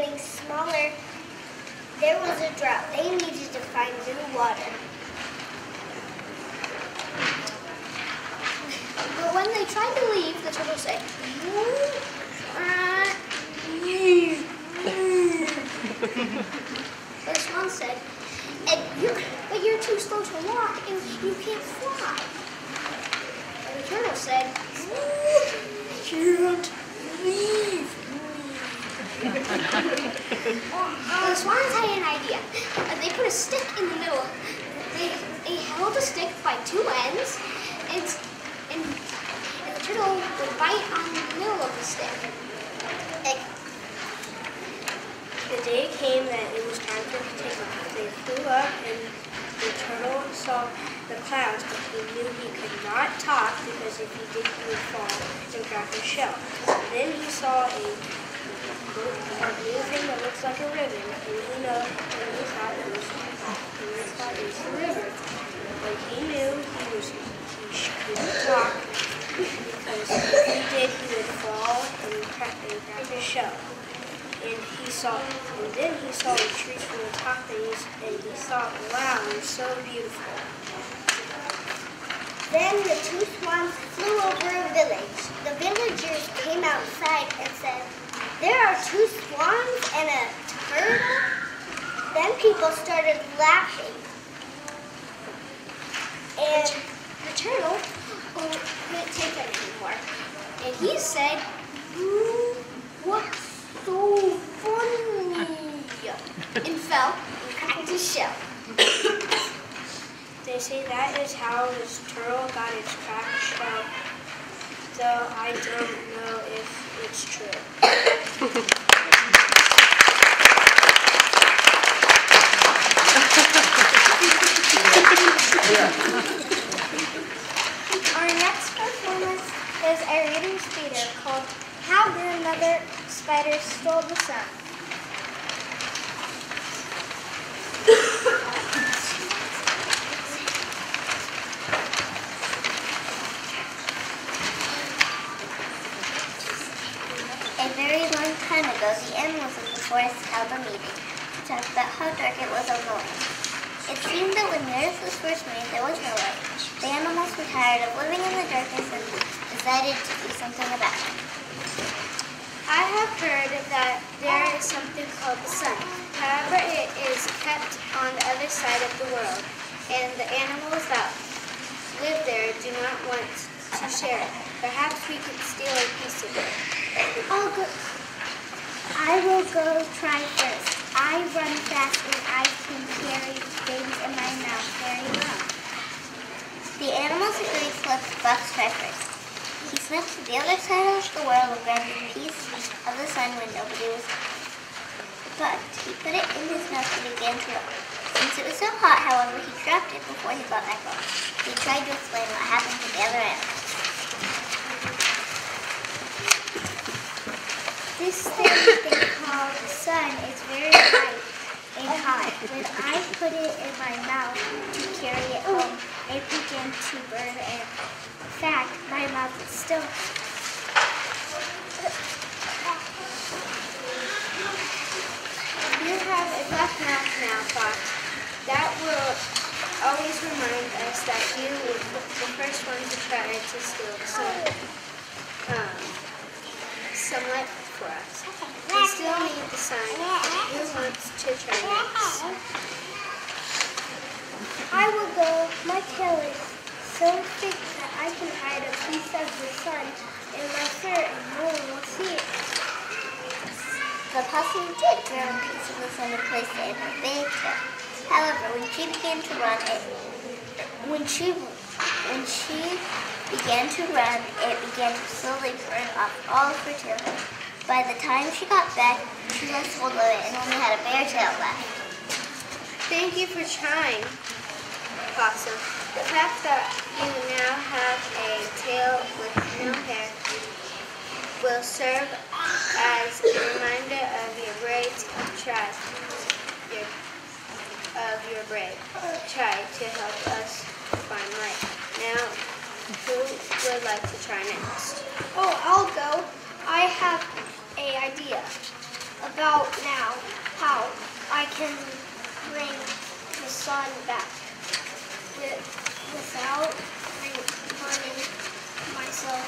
getting smaller. There was a drought. They needed to find new water. But when they tried to leave, the turtle said, the swan said, you're, but you're too slow to walk and you can't fly. And the turtle said, can't leave me. the swans had an idea. Uh, They put a stick in the middle. They, they held the stick by two ends, and, and, and the turtle would bite on the middle of the stick. Like, The day came that it was time for them to take off. They flew up and the turtle saw the clouds, but he knew he could not talk because if he did, he would fall and crack his shell. Then he saw a, that looks like a ribbon, and the river. He knew he was because if he did, he would fall and and he saw, and then he saw a tree from the top and he thought, wow, they're so beautiful. Then the two swans flew over a village. The villagers came outside and said, There are two swans and a turtle? Then people started laughing. And the turtle oh, couldn't take it anymore. And he said, what's so funny? and fell and cracked his shell. They say that is how this turtle got its cracked shell, though I don't know if it's true. Our next performance is a reading theater called How Grandmother Spider Stole the Sun. A very long time ago, the the forest held a meeting to talk about how dark it was on the land. It seemed that when the earth was first made, there was no light. The animals were tired of living in the darkness and decided to do something about it. I have heard that there is something called the sun. However, it is kept on the other side of the world, and the animals that live there do not want to share it. Perhaps we could steal a piece of it. Oh, I'll go. I will go try first. I run fast and I can carry things in my mouth very well. The animals agreed to let the fox try first. He sniffed to the other side of the world and grabbed a piece of the sun when nobody was but he put it in his mouth and began to run. Since it was so hot, however, he dropped it before he got back home. He tried to explain what happened to the other animals. This thing sun is very bright and hot. When I put it in my mouth to carry it home, it began to burn and in fact, my mouth is still You have a rough mouth now, Fox. That will always remind us that you were the first one to try to steal sun. Um, somewhat for us. We still need the sun. Who wants to try next? I will go. My tail is so thick that I can hide a piece of the sun in my fur and no one will see it. The possum did grow a piece of the sun and placed it in her big tail. However, when she began to run, it when she when she began to run, it began to slowly burn off all of her tail. By the time she got back, she lost hold of it and only had a bare tail left. Thank you for trying. possum. The fact that you now have a tail with no hair will serve as a reminder of your brave try, your, of your brave try to help us find light. Now, who would like to try next? Oh, I'll go. I have a idea about now how I can bring the sun back with, without hurting myself.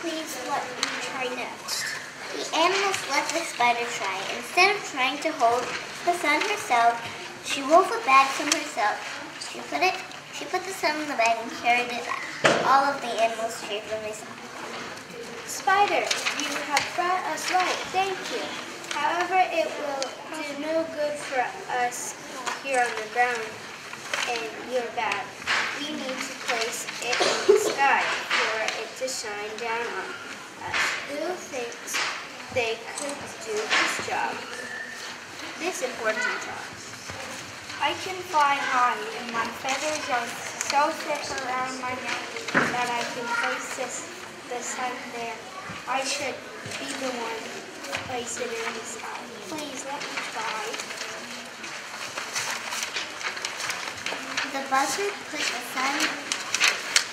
Please let me try next. The animals let the spider try. Instead of trying to hold the sun herself, she wove a bag from herself. She put it she put the sun in the bag and carried it back. All of the animals cheered when they saw it. Spider, you have brought us light. Thank you. However, it will do no good for us here on the ground and your bag. We need to place it in the sky for it to shine down on us. Who thinks they could do this job? This important job. I can fly high and my feathers are so thick around my neck that I can place this, the sun there. I should be the one to place it in the sky. Please let me try. The buzzard put the sun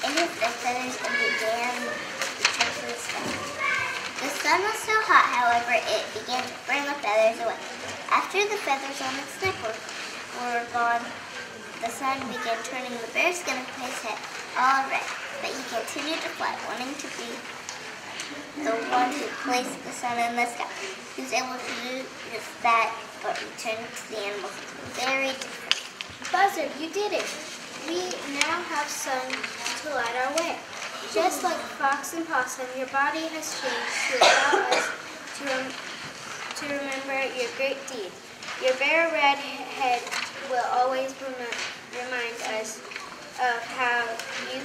in his feathers and began to the sky. The sun was so hot, however, it began to burn the feathers away. After the feathers on its neck were, were gone, the sun began turning the bare skin of his head all red. But he continued to fly, wanting to be the one who placed the sun in the sky. He was able to just that, but returned to the animals very different. Buzzard, you did it. We now have sun to light our way. Just like Fox and Possum, your body has changed to allow us to, rem- to remember your great deed. Your bare red head will always remi- remind us of how you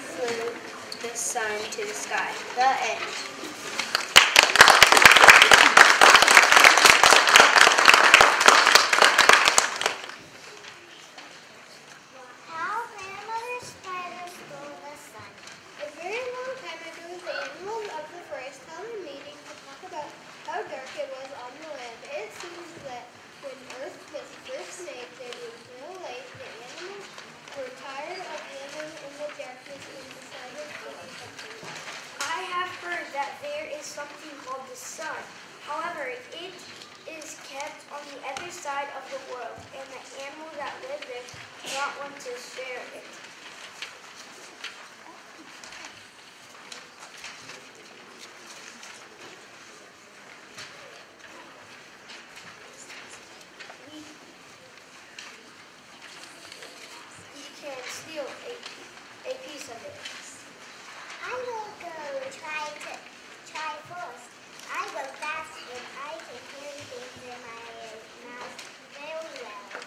sun to the sky. The end. How grandmother spider stole the sun. A very long time ago, the animals of the forest held a meeting to talk about how dark it was on the land. It seems that when Earth was first made, there was no light. The animals were tired of living in the darkness and decided to do something. I have heard that there is something called the sun. However, it is kept on the other side of the world, and the animals that live there do not want to share it. You can steal a, a piece of it. I will go try to try first. I go fast and I can carry things in my mouth very well.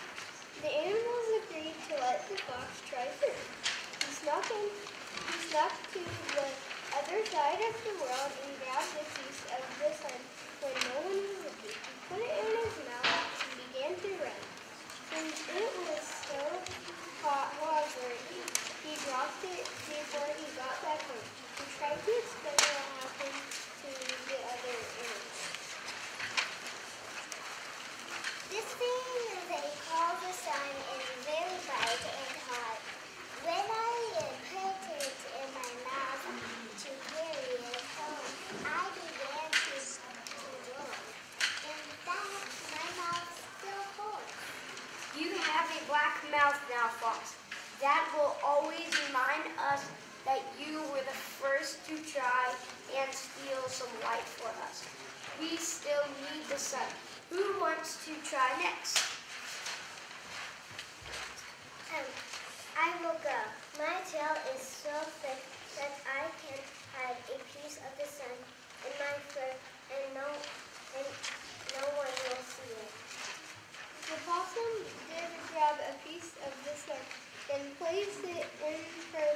The animals agreed to let the fox try first. He snuck in, he snuck to the other side of the world and grabbed a piece of the sun when no one was looking. He put it in his mouth and began to run. Since it was so hot, however, he, he dropped it before he got back home. He tried to explain what happened to the other animals. This thing they call the sun is very bright and hot. When I uh, put it in my mouth to carry it home, I began to, to run. In fact, my mouth still hurts. You have a black mouth now, Fox. That will always remind us that you were the first to try and steal some light for us. We still need the sun. Who wants to try next? Um, I will go. My tail is so thick that I can hide a piece of the sun in my fur, and no, and no one will see it. The possum did grab a piece of the sun and placed it in her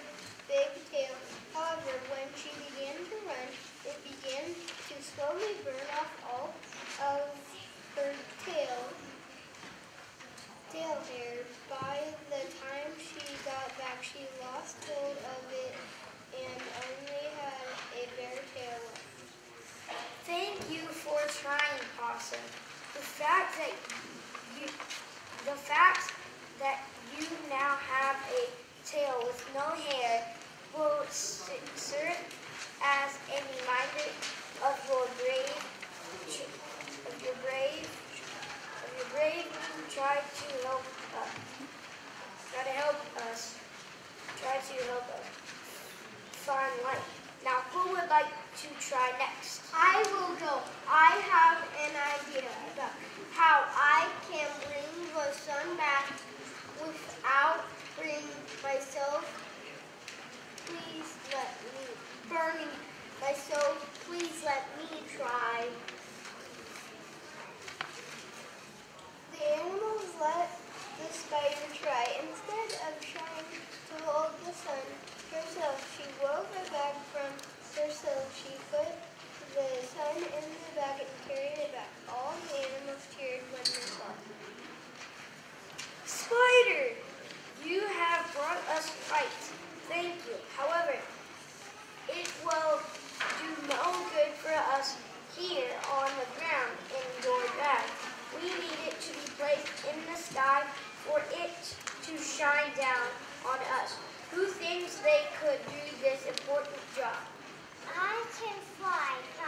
big tail. However, when she began to run, it began to slowly burn off all of her tail, tail hair. By the time she got back, she lost hold of it and only had a bare tail left. Thank you for trying, Possum. The fact that you, the fact that you now have a tail with no hair serve as a reminder of your brave, of your brave, of your brave try to help us, try to help us, try to help us find life. Now, who would like to try next? I will go. I have. for it to shine down on us. Who thinks they could do this important job? I can fly.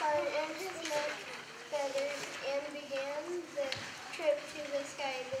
sun and his neck feathers, and began the trip to the sky.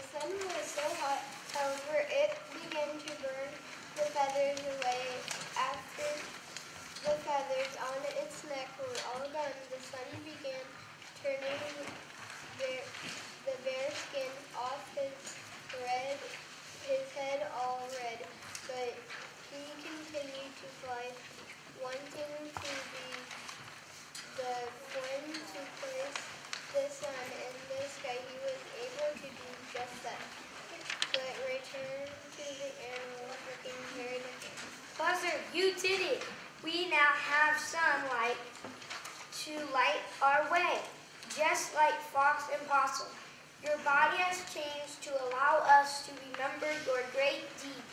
Your body has changed to allow us to remember your great deed.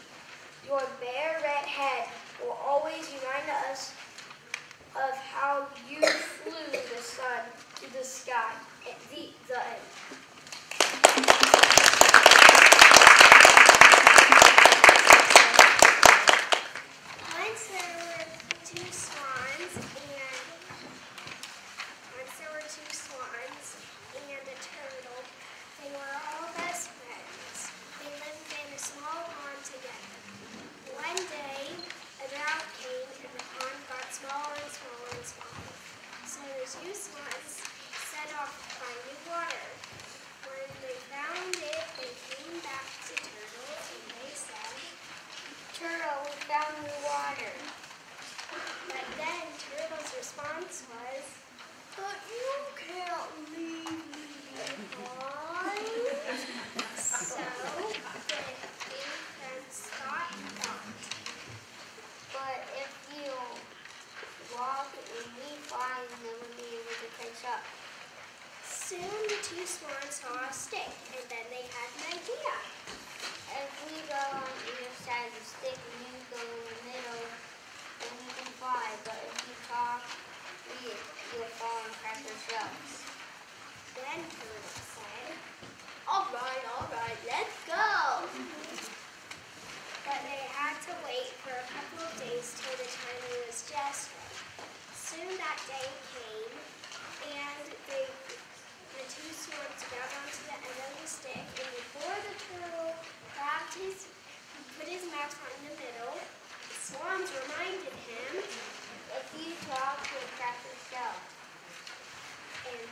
Your bare red head will always remind us of how you flew the sun to the sky at the, the end.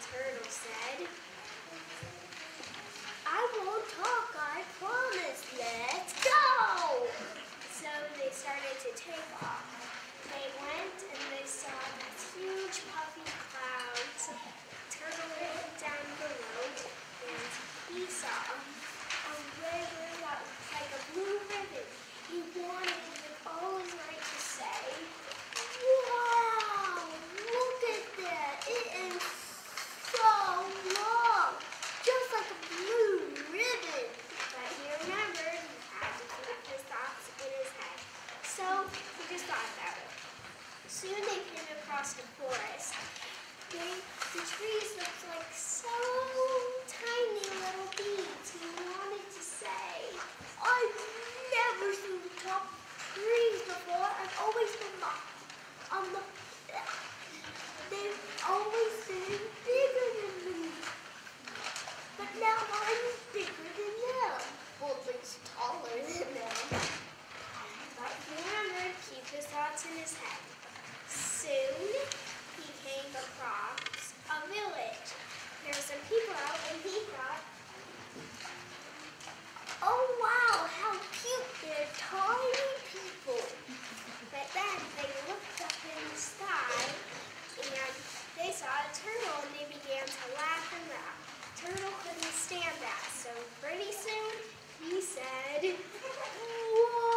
turtle said. saw a turtle and they began to laugh and laugh. Turtle couldn't stand that, so pretty soon he said, Whoa!